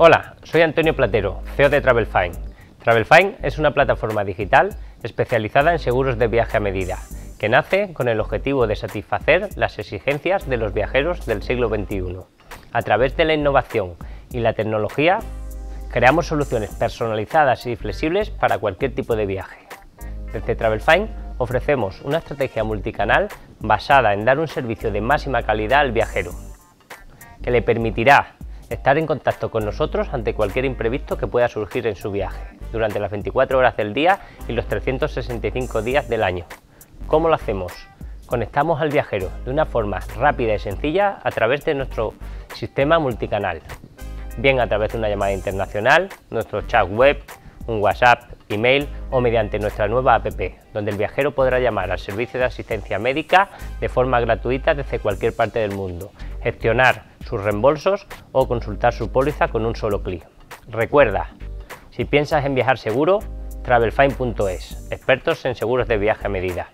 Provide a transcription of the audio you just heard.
Hola, soy Antonio Platero, CEO de TravelFine. TravelFine es una plataforma digital especializada en seguros de viaje a medida, que nace con el objetivo de satisfacer las exigencias de los viajeros del siglo XXI. A través de la innovación y la tecnología, creamos soluciones personalizadas y flexibles para cualquier tipo de viaje. Desde TravelFine ofrecemos una estrategia multicanal basada en dar un servicio de máxima calidad al viajero, que le permitirá estar en contacto con nosotros ante cualquier imprevisto que pueda surgir en su viaje, durante las 24 horas del día y los 365 días del año. ¿Cómo lo hacemos? Conectamos al viajero de una forma rápida y sencilla a través de nuestro sistema multicanal, bien a través de una llamada internacional, nuestro chat web, un WhatsApp, email o mediante nuestra nueva app, donde el viajero podrá llamar al servicio de asistencia médica de forma gratuita desde cualquier parte del mundo, gestionar sus reembolsos o consultar su póliza con un solo clic. Recuerda, si piensas en viajar seguro, travelfine.es, expertos en seguros de viaje a medida.